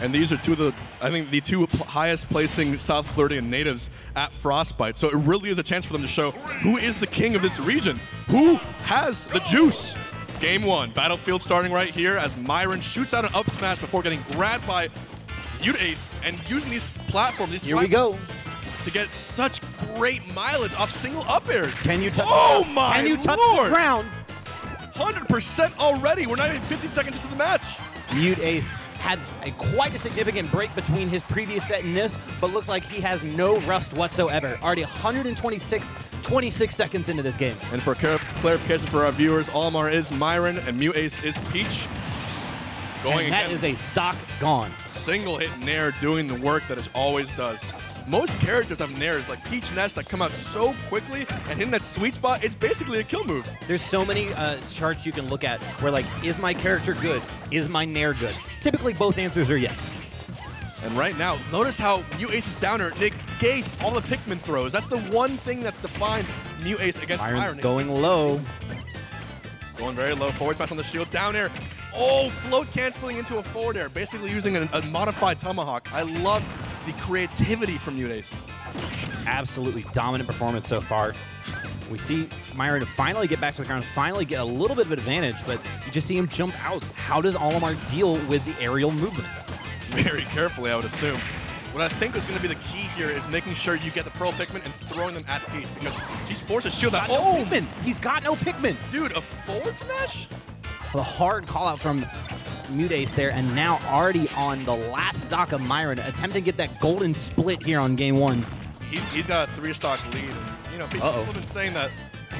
And these are two of the, I think, the two highest placing South Floridian natives at Frostbite. So it really is a chance for them to show who is the king of this region, who has the juice. Game one, Battlefield starting right here as Myran shoots out an up smash before getting grabbed by Mute Ace and using these platforms, these Here we go. to get such great mileage off single up airs. Can you touch? Oh my Can you touch lord! the ground? 100% already. We're not even 15 seconds into the match. Mute Ace had a quite a significant break between his previous set and this, but looks like he has no rust whatsoever. Already 126, 26 seconds into this game. And for clar- clarification for our viewers, Olimar is Myran and Mute Ace is Peach. Going And that again, is a stock gone. single hit Nair doing the work that it always does. Most characters have Nairs like Peach Nest that come out so quickly and hitting that sweet spot, it's basically a kill move. There's so many uh, charts you can look at where like, is my character good? Is my Nair good? Typically both answers are yes. And right now, notice how Mute Ace's down air negates all the Pikmin throws. That's the one thing that's defined Mute Ace against Myran's Myran. going low. Going very low, forward pass on the shield, down air. Oh, float canceling into a forward air, basically using a, a modified tomahawk. I love the creativity from Mute Ace. Absolutely dominant performance so far. We see Myran finally get back to the ground, finally get a little bit of advantage, but you just see him jump out. How does Olimar deal with the aerial movement? Very carefully, I would assume. What I think is going to be the key here is making sure you get the Purple Pikmin and throwing them at Peach because she's forced to shield that. Oh, Pikmin! He's got no Pikmin! dude, a forward smash? The hard call out from Mute Ace there, and now already on the last stock of Myran, attempting to get that golden split here on game one. He's, he's got a three stock lead. You know, people Uh-oh. have been saying that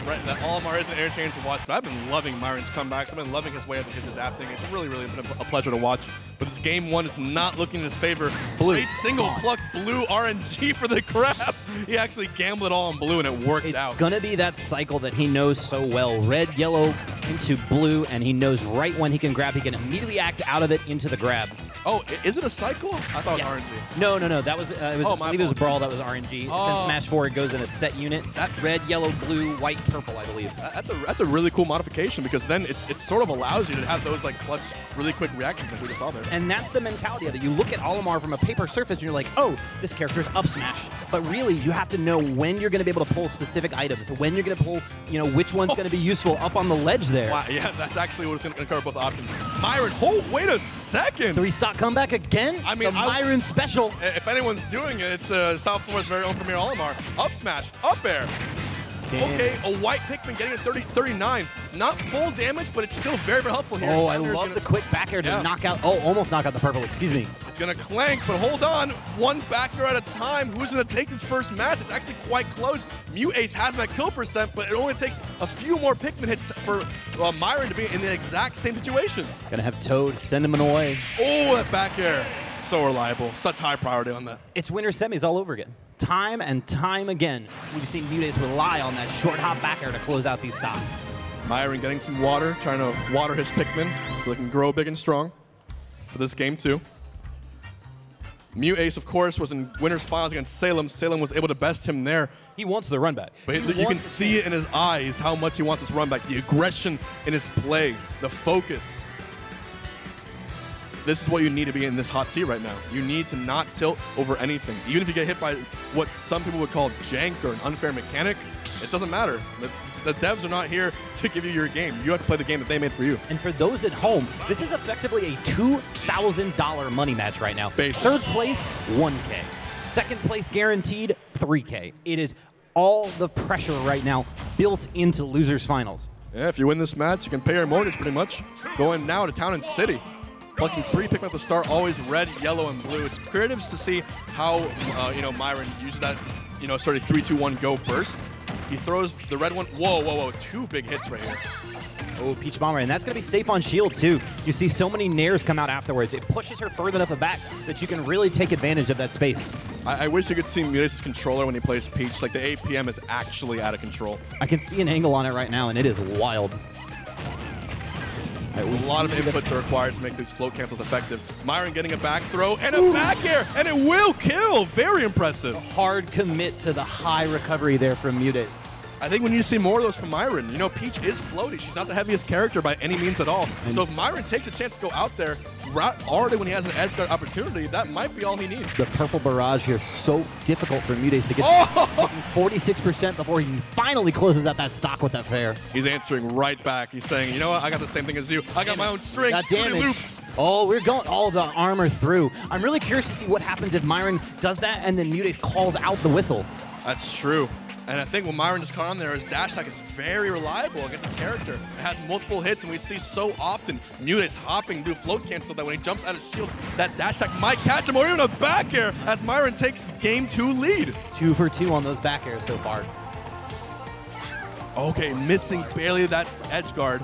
right, that Olimar is an interchange to watch, but I've been loving Myran's comebacks. I've been loving his way of his adapting. It's really, really been a pleasure to watch. But this game one is not looking in his favor. Blue. Great single Gone. pluck blue RNG for the grab. He actually gambled it all on blue and it worked It's out. It's gonna be that cycle that he knows so well. Red, yellow into blue, and he knows right when he can grab. He can immediately act out of it into the grab. Oh, is it a cycle? I thought Yes. it was RNG. No, no, no. That was, uh, it was Oh, I believe it was a brawl that was RNG. Oh. Since Smash 4, it goes in a set unit. That- Red, yellow, blue, white, purple, I believe. That's a that's a really cool modification because then it's it sort of allows you to have those like clutch, really quick reactions like we just saw there. And that's the mentality of it. You look at Olimar from a paper surface and you're like, oh, this character's up smash. But really, you have to know when you're going to be able to pull specific items, when you're going to pull, you know, which one's going to be useful up on the ledge there. Wow, yeah, that's actually what's going to cover both options. Myran, oh, wait a second. Three stock comeback again? I mean, the Myran special. If anyone's doing it, it's uh, South Florida's very own Premier Olimar. Up smash, up air. Damn. Okay, a white Pikmin getting a 30, 39. Not full damage, but it's still very, very helpful here. Oh, I love gonna- the quick back air to Yeah. knock out. Oh, almost knock out the purple. Excuse me. It's gonna clank, but hold on. One back air at a time. Who's gonna take this first match? It's actually quite close. Mute Ace has my kill percent, but it only takes a few more Pikmin hits for uh, Myran to be in the exact same situation. Gonna have Toad send him away. Oh, that back air. So reliable. Such high priority on that. It's winter semis all over again. Time and time again, we've seen MuteAce rely on that short hop back air to close out these stocks. Myran getting some water, trying to water his Pikmin so they can grow big and strong for this game too. Mute Ace, of course, was in winners finals against Salem. Salem was able to best him there. He wants the run back. But He you can see it in his eyes how much he wants this run back, the aggression in his play, the focus. This is what you need to be in this hot seat right now. You need to not tilt over anything. Even if you get hit by what some people would call jank or an unfair mechanic, it doesn't matter. The, the devs are not here to give you your game. You have to play the game that they made for you. And for those at home, this is effectively a $2,000 money match right now. Base. Third place, 1K. Second place guaranteed, 3K. It is all the pressure right now built into losers finals. Yeah, if you win this match, you can pay your mortgage pretty much. Going now to town and city. Plucking three Pikmin at the start, always red, yellow, and blue. It's creative to see how uh, you know Myran used that you know sort of three, two, one, go burst. He throws the red one. Whoa, whoa, whoa! Two big hits right here. Oh, Peach Bomber, and that's going to be safe on shield too. You see so many nairs come out afterwards. It pushes her further enough back that you can really take advantage of that space. I, I wish you could see MuteAce's controller when he plays Peach. Like the APM is actually out of control. I can see an angle on it right now, and it is wild. All right, we A lot of see the- inputs are required to make these float cancels effective. Myran getting a back throw and a back air, and it will kill. Very impressive. hard commit to the high recovery there from MuteAce. I think we need to see more of those from Myran. You know, Peach is floaty. She's not the heaviest character by any means at all. And- so if Myran takes a chance to go out there right already when he has an edge guard opportunity, that might be all he needs. The purple barrage here so difficult for MuteAce to get Oh! 46% before he finally closes out that stock with that fair. He's answering right back. He's saying, you know what? I got the same thing as you. I got my own strength. Got damage. loops. Oh, we're going all the armor through. I'm really curious to see what happens if Myran does that and then MuteAce calls out the whistle. That's true. And I think what Myran just caught on there is dash attack is very reliable against his character. It has multiple hits, and we see so often MuteAce hopping, do float cancel that when he jumps out of shield, that dash attack might catch him or even a back air as Myran takes game two lead. Two for two on those back airs so far. Okay, missing barely that edge guard.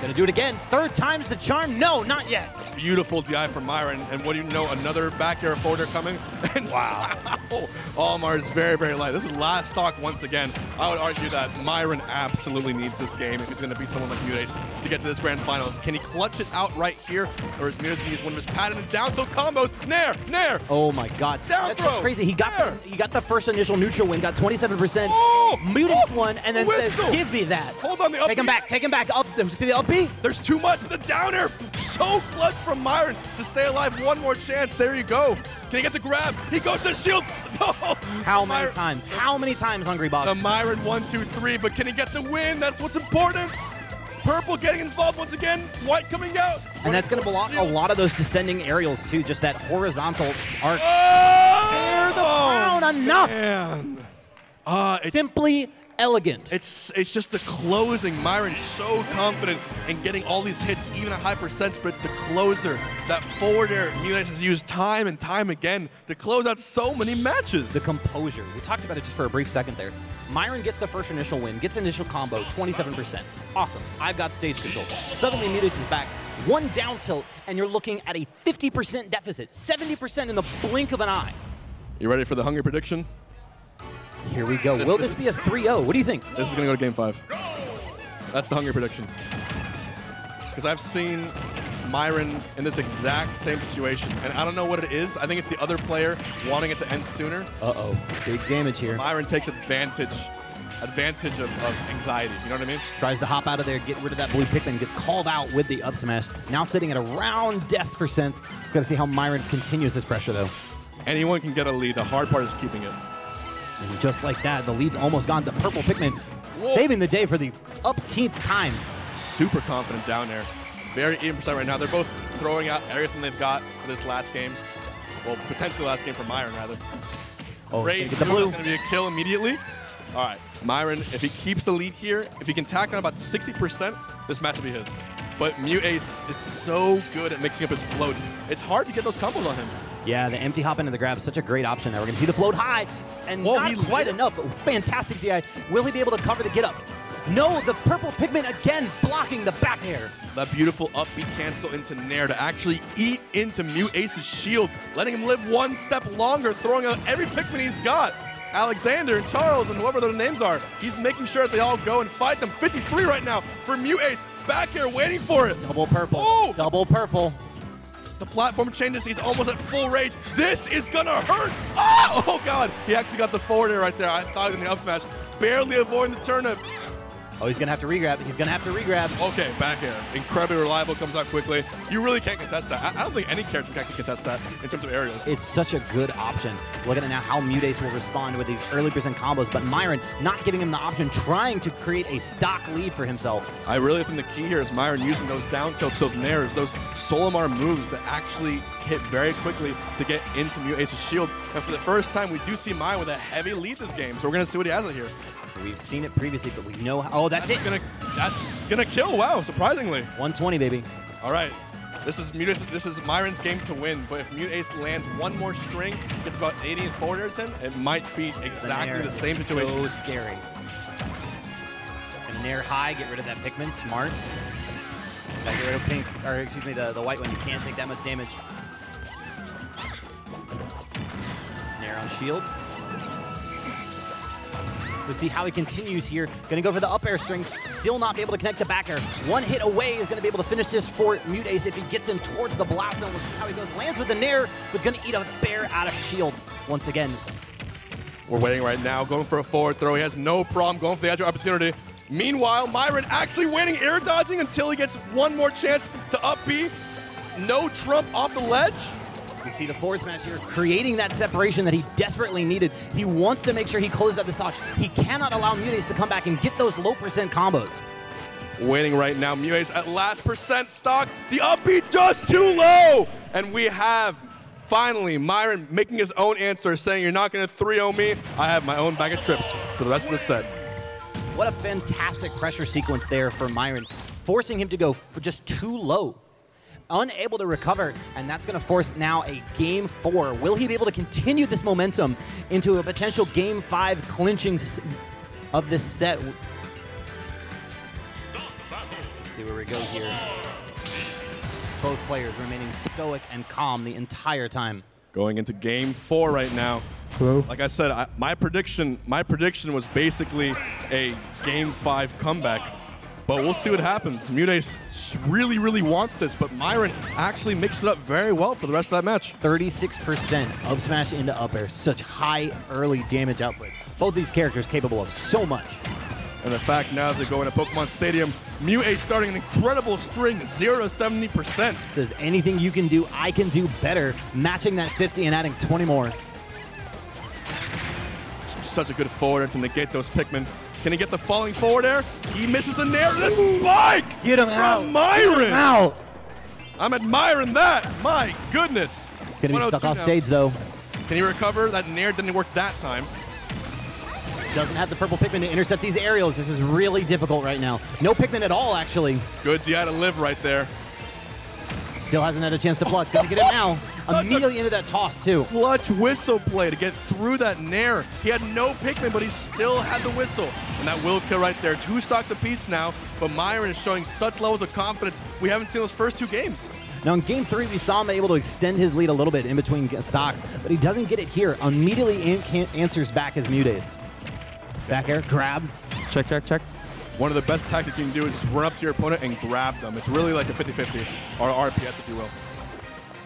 Gonna do it again. Third time's the charm. No, not yet. Beautiful DI from Myran, and what do you know? Another back air folder coming. And Wow. Olimar is very, very light. This is last stock once again. I would argue that Myran absolutely needs this game if he's going to beat someone like MuteAce to get to this grand finals. Can he clutch it out right here, or is MuteAce going to use one of his patented down tilt combos? Nair, Nair. Oh my god. Down That's throw. so crazy. He got the he got the first initial neutral win, got 27%. Oh! MuteAce Oh! won and then Whistle. says, give me that. Hold on, the up Take him back, take him back. Up see the up B? There's too much. The down air, so clutch from Myran to stay alive. One more chance. There you go. Can he get the grab? He goes to the shield. No. How many Myran- times? How many times, Hungry Bob? The Myran one, two, three, but can he get the win? That's what's important. Purple getting involved once again. White coming out. and that's going to block a lot of those descending aerials too. Just that horizontal arc. Oh! Bear the crown, enough. Man. Uh, it's, Simply elegant. it's it's just the closing. Myran so confident in getting all these hits, even at high percents, but it's the closer. That forward air MuteAce has used time and time again to close out so many matches. the composure. We talked about it just for a brief second there. Myran gets the first initial win, gets initial combo, 27%. Awesome. I've got stage control. Suddenly MuteAce is back. One down tilt, and you're looking at a 50% deficit, 70% in the blink of an eye. You ready for the hungry prediction? Here we go. This- Will this- this be a 3-0? What do you think? This is gonna go to game five. That's the hungry prediction. Because I've seen Myran in this exact same situation, and I don't know what it is. I think it's the other player wanting it to end sooner. Uh-oh. Big damage here. Myran takes advantage, advantage of, of anxiety. You know what I mean? Tries to hop out of there, get rid of that blue Pikmin, gets called out with the up smash. Now sitting at around death percent. Gotta see how Myran continues this pressure though. Anyone can get a lead. The hard part is keeping it. And just like that, the lead's almost gone. The purple Pikmin saving the day for the upteenth time. Super confident down there. Very even percent right now. They're both throwing out everything they've got for this last game. Well, potentially last game for Myran rather. Oh, Great. gonna get the blue. Going to be a kill immediately. All right. Myran, if he keeps the lead here, if he can tack on about 60%, this match will be his. But Mute Ace is so good at mixing up his floats. It's hard to get those combos on him. Yeah, the empty hop into the grab is such a great option there. We're gonna see the float high, and Whoa, not he quite enough. Fantastic DI. Will he be able to cover the get up? No, the purple Pikmin again blocking the back air. That beautiful up B cancel into Nair to actually eat into Mute Ace's shield, letting him live one step longer, throwing out every Pikmin he's got. Alexander and Charles and whoever their names are. He's making sure that they all go and fight them. 53 right now for Mute Ace. Back here waiting for it. Double purple. Oh! Double purple. The platform changes. He's almost at full rage. This is gonna hurt. Oh, oh God! He actually got the forward air right there. I thought he was gonna up smash. Barely avoiding the turnip. Oh, he's gonna have to regrab. He's gonna have to regrab. Okay, back air. Incredibly reliable. Comes out quickly. You really can't contest that. I, I don't think any character can actually contest that in terms of areas. It's such a good option. Look at it now how MuteAce will respond with these early percent combos, but Myran not giving him the option, trying to create a stock lead for himself. I really think the key here is Myran using those down tilts, those nairs, those Olimar moves that actually hit very quickly to get into Mute Ace's shield. And for the first time, we do see Myran with a heavy lead this game. So we're gonna see what he has out here. We've seen it previously, but we know how. Oh, that's, it. Gonna, that's gonna kill. Wow, surprisingly. 120, baby. All right. This is this is Myran's game to win, but if Mute Ace lands one more string, gets about 80 and forwarders him, it might be exactly Nair the same situation. So scary. And Nair high, get rid of that Pikmin. Smart. Gotta get rid of pink, or excuse me, the, the white one. You can't take that much damage. Nair on shield. We'll see how he continues here. Gonna go for the up air strings. Still not be able to connect the back air. One hit away is gonna be able to finish this for Mute Ace if he gets him towards the blast zone. We'll see how he goes. Lands with the Nair, but gonna eat a bear out of shield once again. We're waiting right now, going for a forward throw. He has no problem going for the edge opportunity. Meanwhile, Myran actually waiting, air dodging until he gets one more chance to up B. No trump off the ledge. We see the forward smash here creating that separation that he desperately needed. He wants to make sure he closes up the stock. He cannot allow MuteAce to come back and get those low percent combos. Waiting right now, MuteAce at last percent stock. The up B just too low. And we have finally Myran making his own answer, saying you're not going to 3-0 me. I have my own bag of trips for the rest of the set. What a fantastic pressure sequence there for Myran, forcing him to go for just too low unable to recover, and that's going to force now a game four. Will he be able to continue this momentum into a potential game five clinching of this set? Let's see where we go here. Both players remaining stoic and calm the entire time. Going into game four right now. Hello? Like I said, I, my prediction, my prediction was basically a game five comeback but we'll see what happens. MuteAce really, really wants this, but Myran actually mixed it up very well for the rest of that match. 36% up smash into up air. Such high early damage output. Both these characters capable of so much. And the fact now that they go into Pokemon Stadium, MuteAce starting an incredible string, 0 to 70%. Says anything you can do, I can do better, matching that 50 and adding 20 more. Such a good forward to negate those Pikmin. Can he get the falling forward air? He misses the nair. The spike! Get him out. Myran! out. I'm admiring that. My goodness. He's going to be oh stuck off now. stage, though. Can he recover? That nair didn't work that time. Doesn't have the purple Pikmin to intercept these aerials. This is really difficult right now. No Pikmin at all, actually. Good DI to live right there. Still hasn't had a chance to pluck. Gonna get it now. Immediately into that toss, too. Clutch whistle play to get through that nair. He had no Pikmin, but he still had the whistle. And that will kill right there. Two stocks apiece now, but Myran is showing such levels of confidence we haven't seen those first two games. Now in game three, we saw him able to extend his lead a little bit in between stocks, but he doesn't get it here. Immediately an answers back his MuteAce. Back air, grab. Check, check, check one of the best tactics you can do is just run up to your opponent and grab them. It's really like a 50-50, or RPS if you will.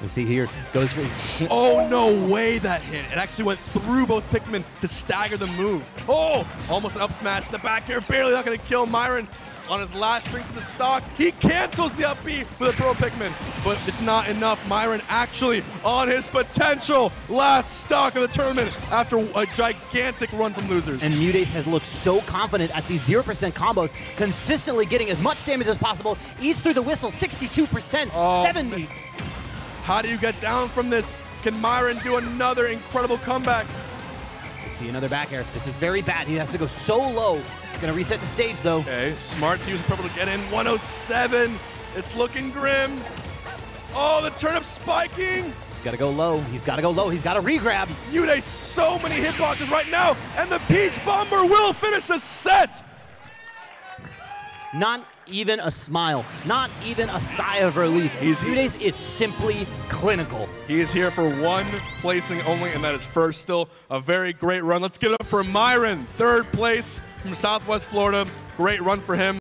We see here, goes for... oh, no way that hit. It actually went through both Pikmin to stagger the move. Oh, almost an up smash. The back air barely not going to kill Myran on his last string to the stock. He cancels the up B with a Pro Pikmin, but it's not enough. Myran actually on his potential last stock of the tournament after a gigantic run from losers. And MuteAce has looked so confident at these 0% combos, consistently getting as much damage as possible. Eats through the whistle, 62%, oh, 70. Man. How do you get down from this? Can Myran do another incredible comeback? We see another back air. This is very bad. He has to go so low Gonna reset the stage though. Okay, smart to use purple to get in. 107. It's looking grim. Oh, the turnip spiking. He's got to go low. He's got to go low. He's got to regrab. Yude, so many hitboxes right now, and the Peach Bomber will finish the set. Not even a smile, not even a sigh of relief. He's days, it's simply clinical. He is here for one placing only, and that is first. Still a very great run. Let's get up for Myran, third place from Southwest Florida. Great run for him.